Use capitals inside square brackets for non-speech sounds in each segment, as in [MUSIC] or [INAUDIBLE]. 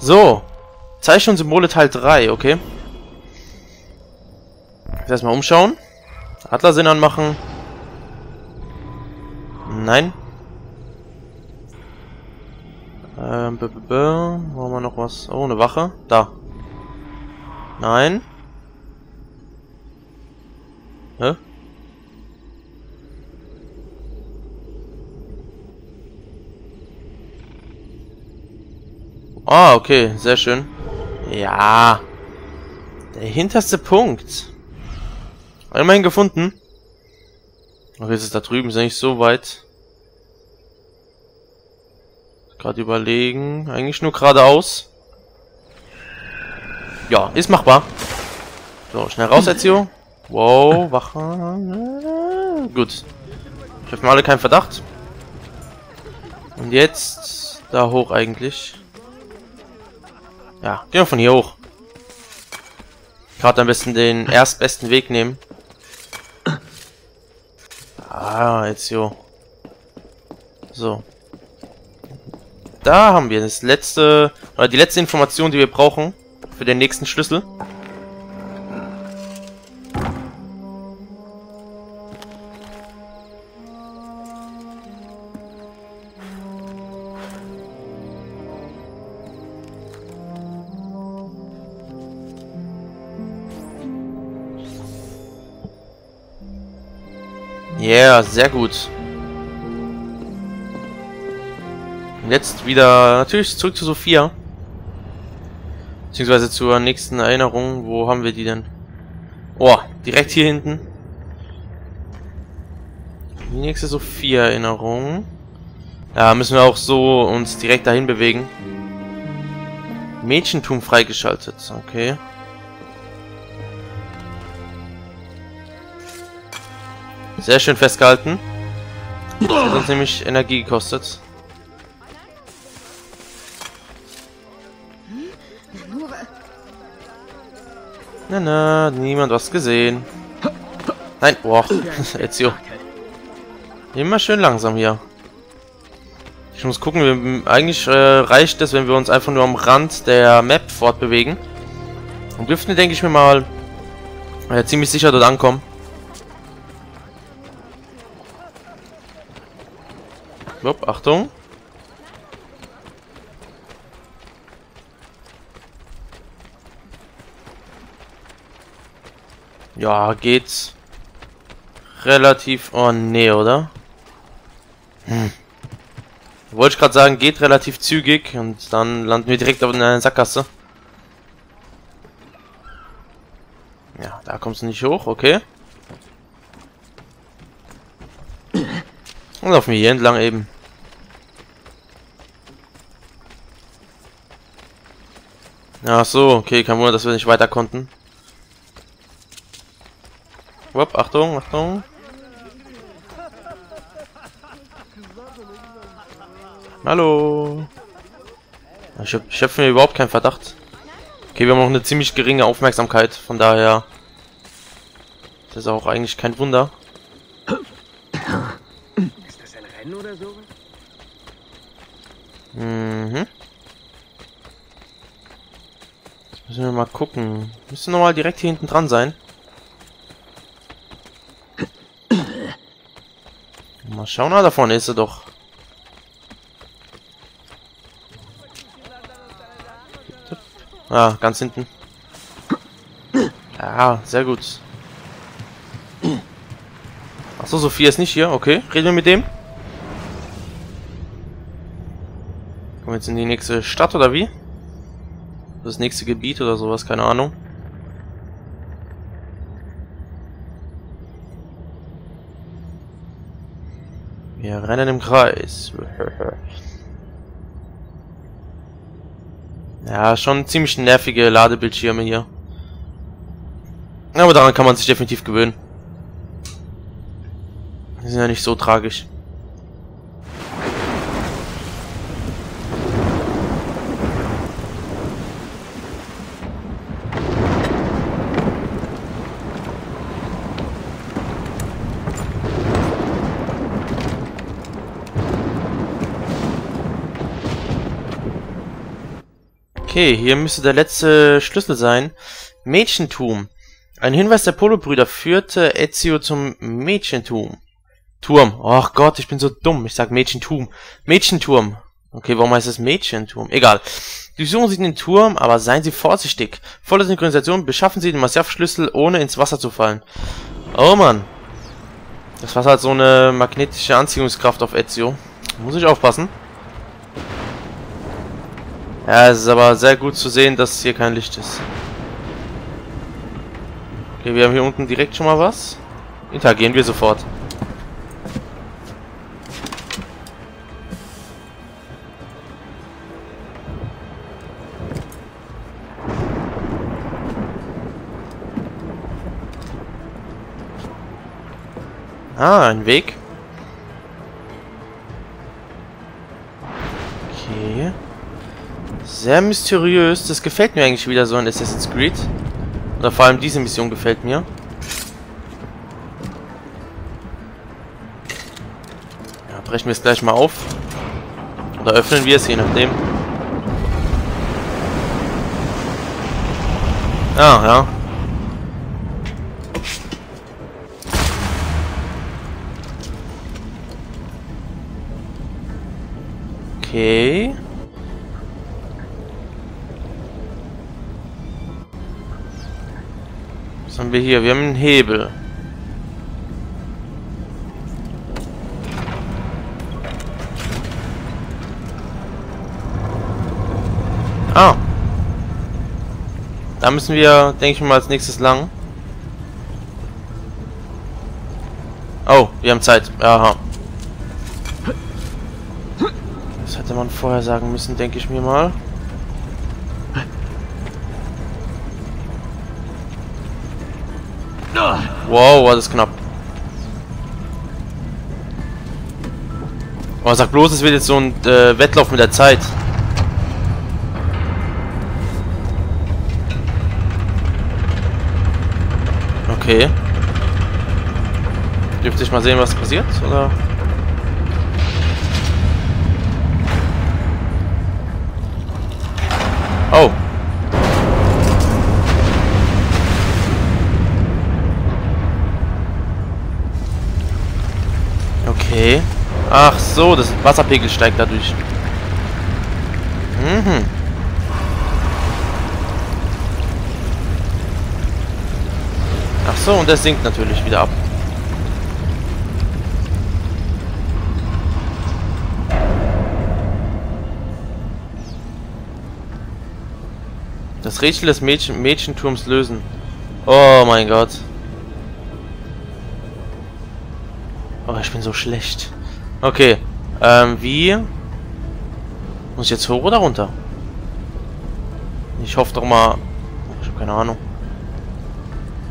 So. Zeichen und Symbole Teil 3, okay. Jetzt erstmal umschauen. Adlersinn anmachen. Nein. Ähm, b -b -b Wo haben wir noch was? Oh, eine Wache. Da. Nein. Hä? Ah, okay, sehr schön. Ja. Der hinterste Punkt. Immerhin gefunden. Okay, ist da drüben, ist nicht so weit. Gerade überlegen. Eigentlich nur geradeaus. Ja, ist machbar. So, schnell raus, Ezio. Wow, Wache. Gut. Ich habe alle keinen Verdacht. Und jetzt da hoch eigentlich. Ja, gehen wir von hier hoch. Gerade am besten den erstbesten Weg nehmen. Ah, jetzt jo. So. Da haben wir das letzte, oder die letzte Information, die wir brauchen für den nächsten Schlüssel. Yeah, sehr gut. Und jetzt wieder natürlich zurück zu Sophia. Beziehungsweise zur nächsten Erinnerung. Wo haben wir die denn? Oh, direkt hier hinten. Die nächste Sophia-Erinnerung. Ja, müssen wir auch so uns direkt dahin bewegen. Mädchentum freigeschaltet. Okay. Sehr schön festgehalten. Das hat uns nämlich Energie gekostet. Na na, niemand was gesehen. Nein, boah, [LAUGHS] Ezio. Immer schön langsam hier. Ich muss gucken, wir, eigentlich äh, reicht es, wenn wir uns einfach nur am Rand der Map fortbewegen. Und dürften, denke ich mir mal, äh, ziemlich sicher dort ankommen. Upp, Achtung. Ja, geht's. Relativ... Oh, nee, oder? Hm. Wollte ich gerade sagen, geht relativ zügig und dann landen wir direkt auf einer Sackgasse. Ja, da kommst du nicht hoch, okay. Und laufen wir hier entlang eben. Ach so, okay, kein Wunder, dass wir nicht weiter konnten. Wupp, Achtung, Achtung. Hallo. Ich, ich mir überhaupt keinen Verdacht. Okay, wir haben auch eine ziemlich geringe Aufmerksamkeit, von daher... Das ist auch eigentlich kein Wunder. oder sowas? Mhm. Jetzt müssen wir mal gucken. Müsste nochmal direkt hier hinten dran sein. Mal schauen, ah, da vorne ist er doch. Ah, ganz hinten. Ja, sehr gut. Achso, Sophia ist nicht hier. Okay, reden wir mit dem. Jetzt in die nächste Stadt oder wie? Das nächste Gebiet oder sowas, keine Ahnung. Wir rennen im Kreis. [LAUGHS] Ja, schon ziemlich nervige Ladebildschirme hier. Aber daran kann man sich definitiv gewöhnen. Die sind ja nicht so tragisch. Okay, hier müsste der letzte Schlüssel sein. Mädchentum. Ein Hinweis der Polobrüder führte Ezio zum Mädchentum. Turm. Ach Gott, ich bin so dumm. Ich sag Mädchentum. Mädchenturm. Okay, warum heißt es Mädchenturm? Egal. Durchsuchen Sie den Turm, aber seien Sie vorsichtig. Volle Synchronisation, beschaffen Sie den Massiv-Schlüssel, ohne ins Wasser zu fallen. Oh Mann. Das Wasser hat so eine magnetische Anziehungskraft auf Ezio. Muss ich aufpassen. Ja, es ist aber sehr gut zu sehen, dass hier kein Licht ist. Okay, wir haben hier unten direkt schon mal was. Interagieren wir sofort. Ah, ein Weg. Sehr mysteriös. Das gefällt mir eigentlich wieder so in Assassin's Creed. Oder vor allem diese Mission gefällt mir. Ja, brechen wir es gleich mal auf. Oder öffnen wir es, je nachdem. Ah, ja. Okay. Haben wir hier? Wir haben einen Hebel. Ah. Da müssen wir, denke ich mal, als nächstes lang. Oh, wir haben Zeit. Aha. hätte man vorher sagen müssen, denke ich mir mal. Wow, war das knapp. Aber sag bloß, es wird jetzt so ein äh, Wettlauf mit der Zeit. Okay. Dürfte ich mal sehen, was passiert, oder? Ach so, das Wasserpegel steigt dadurch. Mhm. Ach so, und der sinkt natürlich wieder ab. Das Rätsel des Mädchen Mädchenturms lösen. Oh mein Gott. Oh, ich bin so schlecht. Okay. Ähm, wie? Muss ich jetzt hoch oder runter? Ich hoffe doch mal... Ich habe keine Ahnung.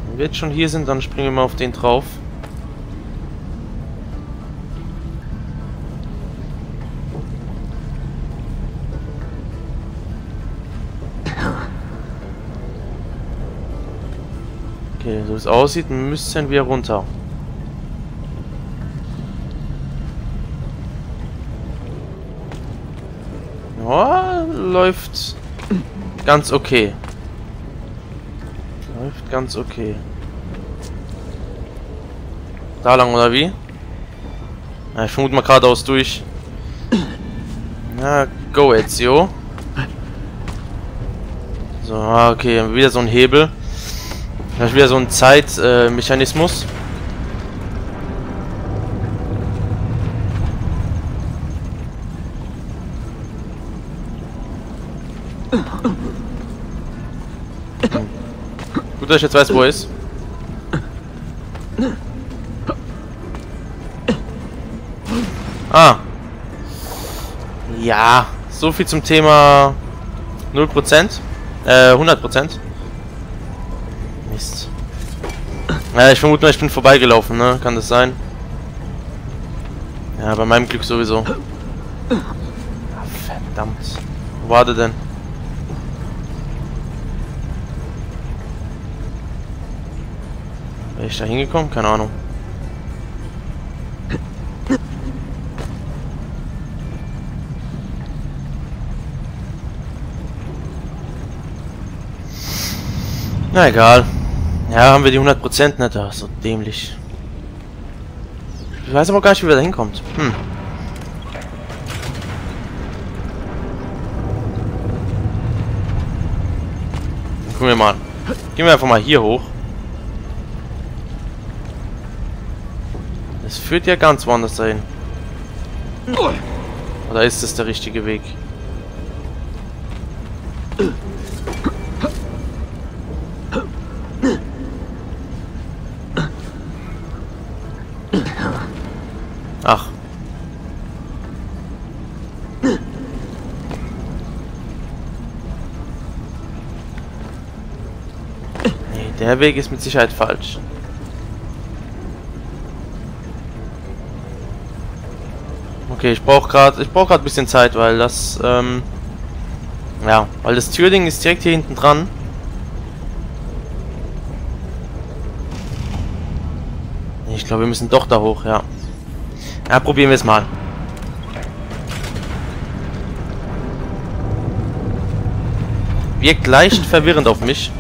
Wenn wir jetzt schon hier sind, dann springen wir mal auf den drauf. Okay, so wie es aussieht, müssen wir runter. Läuft ganz okay. Läuft ganz okay. Da lang oder wie? Ja, ich vermute mal geradeaus durch. Na, go Ezio. So, ah, okay, wieder so ein Hebel. Ist wieder so ein Zeitmechanismus. Äh, Gut, dass ich jetzt weiß, wo er ist. Ah. Ja, so viel zum Thema 0%. Äh, 100%. Mist. Ja, ich vermute mal, ich bin vorbeigelaufen, ne? Kann das sein? Ja, bei meinem Glück sowieso. Ah, verdammt. Wo war der denn? Wäre ich da hingekommen? Keine Ahnung. Na egal. Ja, haben wir die 100% nicht. Ach, so dämlich. Ich weiß aber gar nicht, wie wir da hinkommt. Hm. Gucken wir mal. Gehen wir einfach mal hier hoch. Führt ja ganz woanders dahin. Oder ist es der richtige Weg? Ach. Nee, der Weg ist mit Sicherheit falsch. Okay, ich brauche gerade, ich brauche gerade ein bisschen Zeit, weil das, ähm, ja, weil das Türding ist direkt hier hinten dran. Ich glaube, wir müssen doch da hoch, ja. Ja, probieren wir es mal. Wirkt leicht verwirrend auf mich.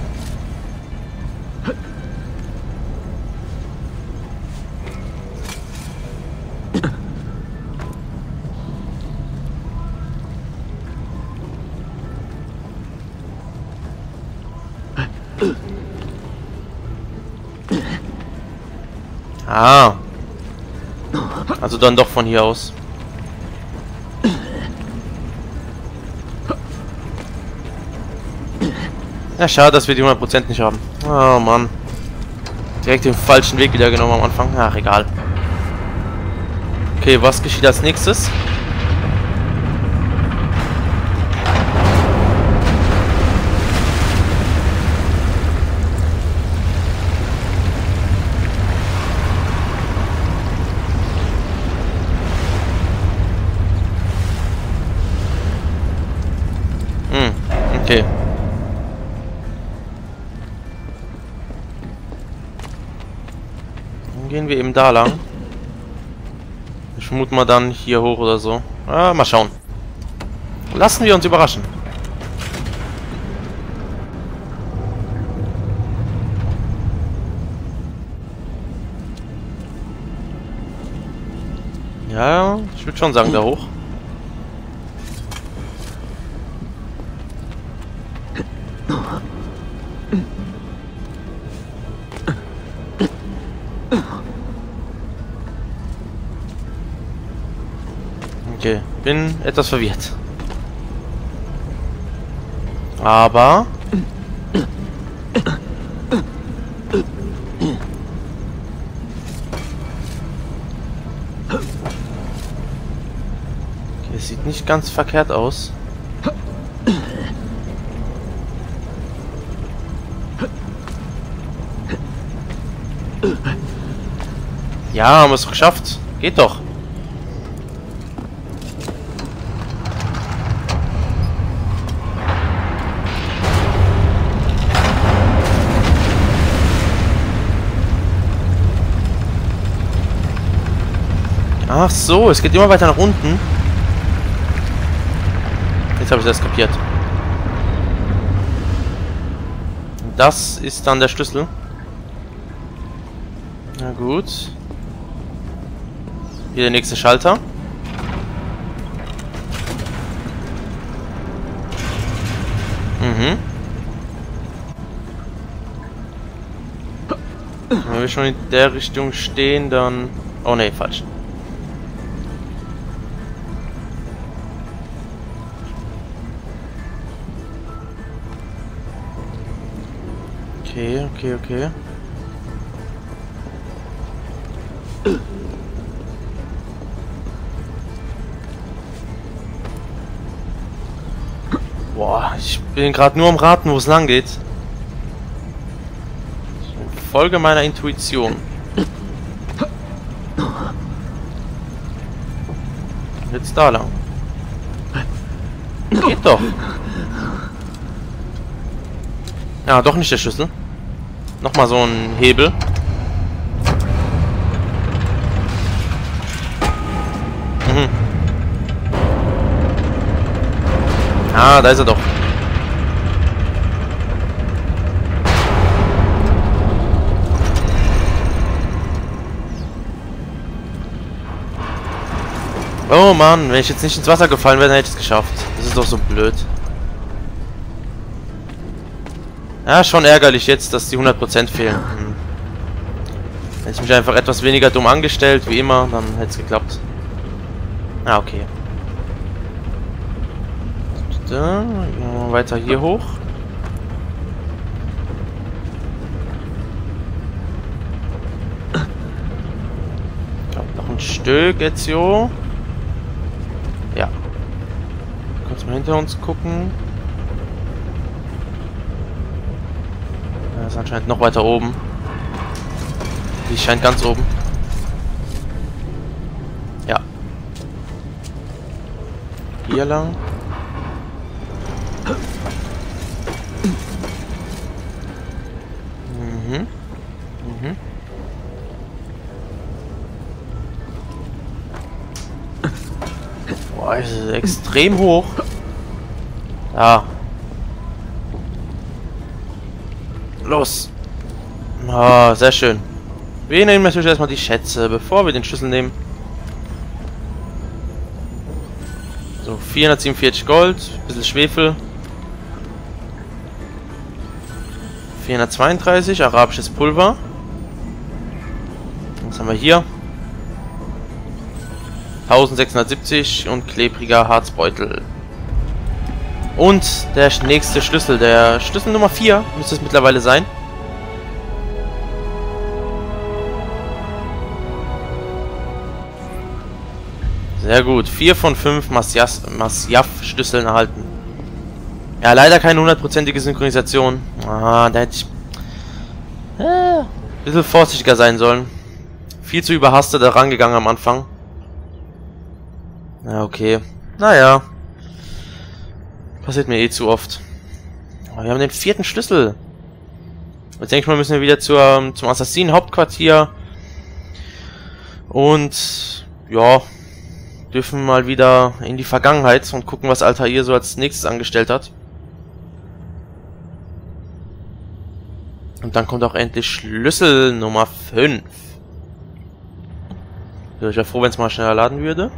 Ah. Also dann doch von hier aus. Ja, schade, dass wir die 100% nicht haben. Oh, Mann. Direkt den falschen Weg wieder genommen am Anfang. Ach, egal. Okay, was geschieht als nächstes? Okay. Dann gehen wir eben da lang. Ich vermute mal dann hier hoch oder so. Ah, mal schauen. Lassen wir uns überraschen. Ja, ich würde schon sagen, da hoch. Okay, bin etwas verwirrt. Aber... Es sieht nicht ganz verkehrt aus. Ja, haben wir es geschafft. Geht doch. Ach so, es geht immer weiter nach unten. Jetzt habe ich das kapiert. Das ist dann der Schlüssel. Na gut. Hier der nächste Schalter. Mhm. Wenn wir schon in der Richtung stehen, dann... Oh ne, falsch. Okay, okay, okay. Ich bin gerade nur am Raten, wo es lang geht. Folge meiner Intuition. Jetzt da lang. Geht doch. Ja, doch nicht der Schlüssel. Nochmal so ein Hebel. Mhm. Ah, da ist er doch. Oh Mann, wenn ich jetzt nicht ins Wasser gefallen wäre, hätte ich es geschafft. Das ist doch so blöd. Ja, schon ärgerlich jetzt, dass die 100% fehlen. Hm. Hätte ich mich einfach etwas weniger dumm angestellt, wie immer, dann hätte es geklappt. Ah, okay. Dann weiter hier hoch. Ich glaube, noch ein Stück jetzt so. Ja. Mal hinter uns gucken. Er ist anscheinend noch weiter oben. Die scheint ganz oben. Ja. Hier lang. Mhm. Mhm. Extrem hoch. Ja. Los. Ah, sehr schön. Wir nehmen natürlich erstmal die Schätze, bevor wir den Schlüssel nehmen. So, 447 Gold, bisschen Schwefel. 432, arabisches Pulver. Was haben wir hier? 1670 und klebriger Harzbeutel. Und der nächste Schlüssel, der Schlüssel Nummer 4 müsste es mittlerweile sein. Sehr gut. 4 von 5 Masyaf-Schlüsseln erhalten. Ja, leider keine hundertprozentige Synchronisation. Ah, da hätte ich... Äh, ein bisschen vorsichtiger sein sollen. Viel zu überhastet herangegangen am Anfang. Ja, okay. Naja. Passiert mir eh zu oft. Aber wir haben den vierten Schlüssel. Jetzt denke ich mal, müssen wir wieder zur, zum Assassinen-Hauptquartier. Und ja, dürfen mal wieder in die Vergangenheit und gucken, was Altair so als nächstes angestellt hat. Und dann kommt auch endlich Schlüssel Nummer 5. Wäre ich ja froh, wenn es mal schneller laden würde.